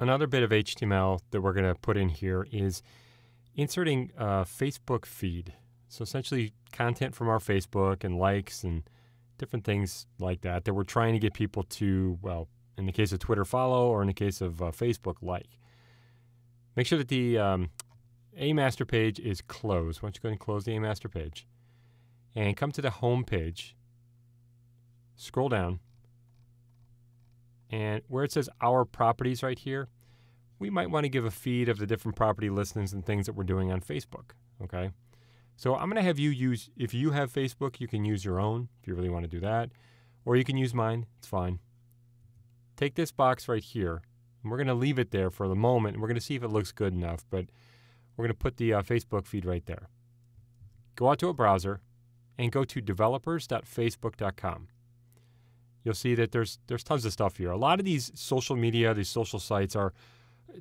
another bit of HTML that we're going to put in here is inserting a Facebook feed. So essentially content from our Facebook and likes and different things like that that we're trying to get people to, well, in the case of Twitter, follow, or in the case of uh, Facebook, like. Make sure that the um, A master page is closed. Why don't you go and close the A master page and come to the home page. Scroll down and where it says Our Properties right here, we might want to give a feed of the different property listings and things that we're doing on Facebook. Okay. So I'm going to have you use, if you have Facebook, you can use your own if you really want to do that, or you can use mine. It's fine. Take this box right here, and we're going to leave it there for the moment, and we're going to see if it looks good enough, but we're going to put the uh, Facebook feed right there. Go out to a browser and go to developers.facebook.com you'll see that there's there's tons of stuff here. A lot of these social media, these social sites are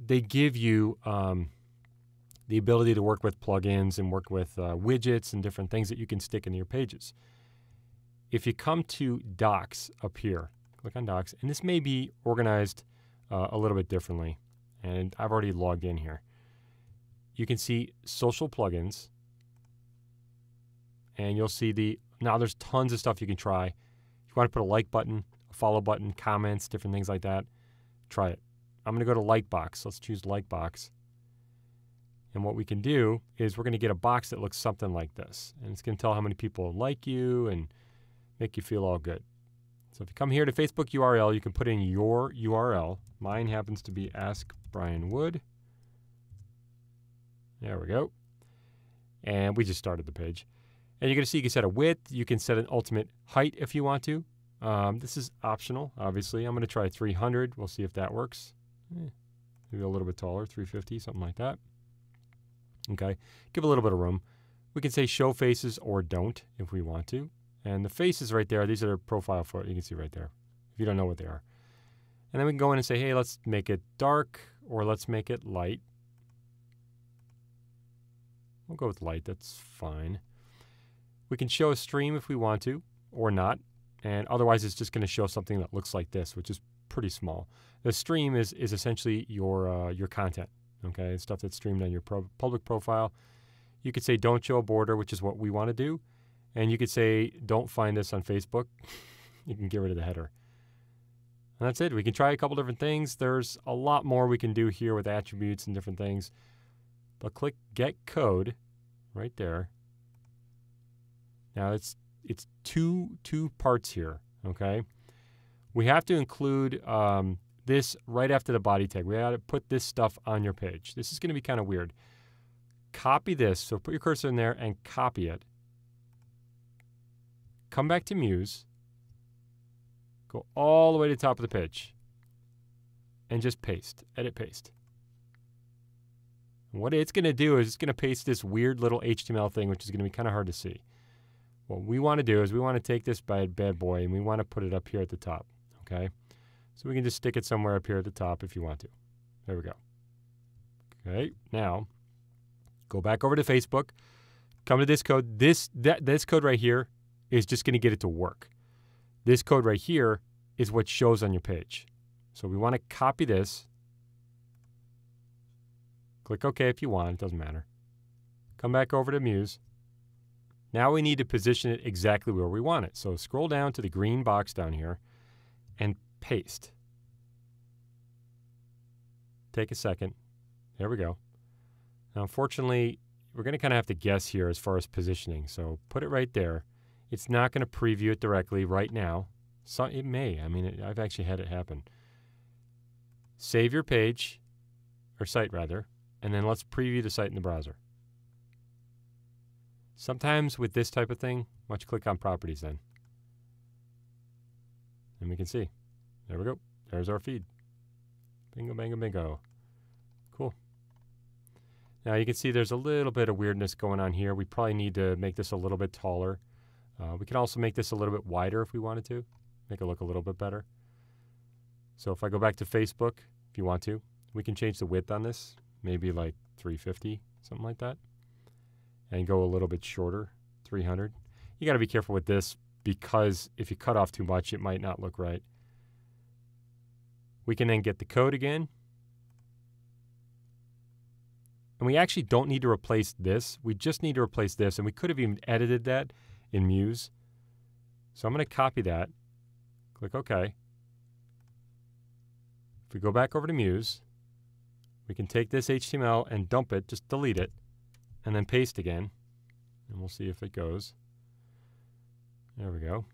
they give you um, the ability to work with plugins and work with uh, widgets and different things that you can stick into your pages. If you come to Docs up here, click on Docs, and this may be organized uh, a little bit differently. And I've already logged in here. You can see social plugins, and you'll see the now there's tons of stuff you can try want to put a like button, a follow button, comments, different things like that, try it. I'm going to go to Likebox. Let's choose Likebox. And what we can do is we're going to get a box that looks something like this. And it's going to tell how many people like you and make you feel all good. So if you come here to Facebook URL, you can put in your URL. Mine happens to be Ask Brian Wood. There we go. And we just started the page. And you're going to see you can set a width. You can set an ultimate height if you want to. Um, this is optional, obviously. I'm going to try 300. We'll see if that works. Eh, maybe a little bit taller, 350, something like that. Okay, give a little bit of room. We can say show faces or don't if we want to. And the faces right there, these are profile photo. You can see right there if you don't know what they are. And then we can go in and say, hey, let's make it dark or let's make it light. We'll go with light, that's fine. We can show a stream if we want to or not. And otherwise, it's just going to show something that looks like this, which is pretty small. The stream is, is essentially your, uh, your content, okay? Stuff that's streamed on your pro public profile. You could say don't show a border, which is what we want to do. And you could say don't find this on Facebook. you can get rid of the header. And that's it. We can try a couple different things. There's a lot more we can do here with attributes and different things. But click Get Code right there. Now it's it's two two parts here. Okay, we have to include um, this right after the body tag. We got to put this stuff on your page. This is going to be kind of weird. Copy this. So put your cursor in there and copy it. Come back to Muse. Go all the way to the top of the page. And just paste. Edit paste. What it's going to do is it's going to paste this weird little HTML thing, which is going to be kind of hard to see. What we want to do is we want to take this bad, bad boy and we want to put it up here at the top, okay? So we can just stick it somewhere up here at the top if you want to. There we go. Okay, now go back over to Facebook, come to this code. This, that, this code right here is just going to get it to work. This code right here is what shows on your page. So we want to copy this. Click OK if you want, it doesn't matter. Come back over to Muse. Now we need to position it exactly where we want it. So scroll down to the green box down here and paste. Take a second. There we go. Now, unfortunately, we're going to kind of have to guess here as far as positioning. So put it right there. It's not going to preview it directly right now. So it may. I mean, it, I've actually had it happen. Save your page, or site rather, and then let's preview the site in the browser. Sometimes with this type of thing, why don't you click on properties then? And we can see. There we go. There's our feed. Bingo, bango, bingo. Cool. Now you can see there's a little bit of weirdness going on here. We probably need to make this a little bit taller. Uh, we can also make this a little bit wider if we wanted to. Make it look a little bit better. So if I go back to Facebook, if you want to, we can change the width on this. Maybe like 350, something like that and go a little bit shorter, 300. You got to be careful with this because if you cut off too much, it might not look right. We can then get the code again, And we actually don't need to replace this. We just need to replace this. And we could have even edited that in Muse. So I'm going to copy that. Click OK. If we go back over to Muse, we can take this HTML and dump it, just delete it, and then paste again. And we'll see if it goes. There we go.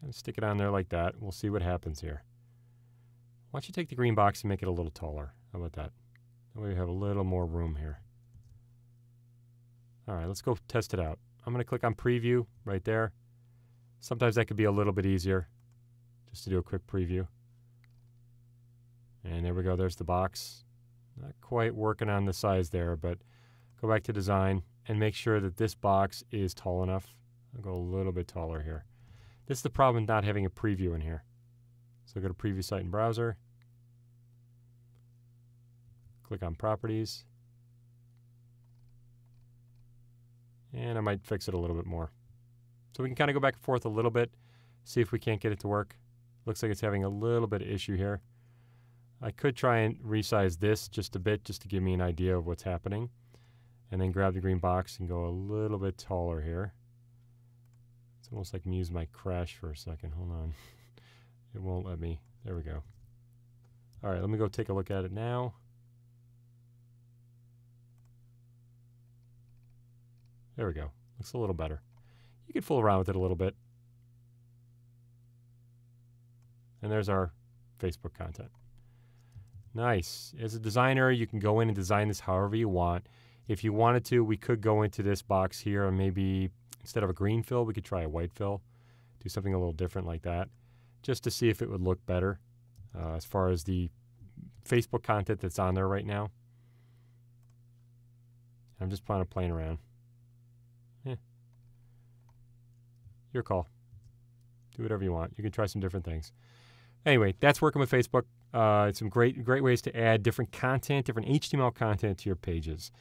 Kind of stick it on there like that. We'll see what happens here. Why don't you take the green box and make it a little taller? How about that? That way we have a little more room here. All right, let's go test it out. I'm going to click on preview right there. Sometimes that could be a little bit easier just to do a quick preview. And there we go. There's the box. Not quite working on the size there, but go back to design and make sure that this box is tall enough. I'll go a little bit taller here. This is the problem not having a preview in here. So go to preview site and browser. Click on properties. And I might fix it a little bit more. So we can kind of go back and forth a little bit, see if we can't get it to work. Looks like it's having a little bit of issue here. I could try and resize this just a bit just to give me an idea of what's happening. And then grab the green box and go a little bit taller here. It's almost like Muse might crash for a second. Hold on. it won't let me. There we go. All right, let me go take a look at it now. There we go. Looks a little better. You can fool around with it a little bit. And there's our Facebook content. Nice. As a designer, you can go in and design this however you want. If you wanted to, we could go into this box here and maybe instead of a green fill, we could try a white fill. Do something a little different like that just to see if it would look better uh, as far as the Facebook content that's on there right now. I'm just kind of playing around. Yeah. Your call. Do whatever you want. You can try some different things. Anyway, that's working with Facebook. Uh, it's some great, great ways to add different content, different HTML content to your pages.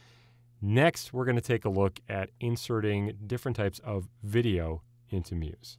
Next, we're going to take a look at inserting different types of video into Muse.